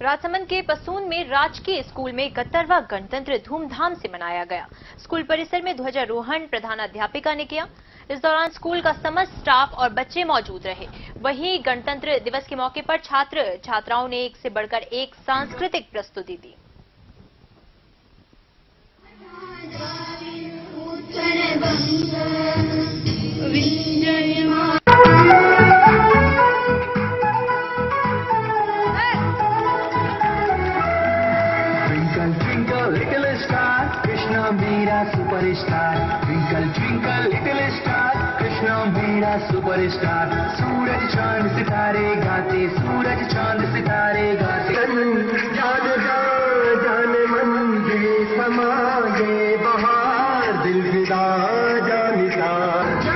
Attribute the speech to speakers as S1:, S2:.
S1: राजसमंद के पसून में राजकीय स्कूल में इकहत्तरवा गणतंत्र धूमधाम से मनाया गया। स्कूल परिसर में ध्वजारोहण प्रधानाध्यापिका ने किया। इस दौरान स्कूल का समस्त स्टाफ और बच्चे मौजूद रहे। वहीं गणतंत्र दिवस के मौके पर छात्र छात्राओं ने एक से बढ़कर एक सांस्कृतिक प्रस्तुति दी।
S2: little star, Krishna Veera superstar. Twinkle twinkle little star, Krishna Veera superstar. सूरज चाँद सितारे गाते, सूरज चाँद सितारे गाते.
S3: जान जा जान मन ये समा ये बहार दिल विदा जानिदा.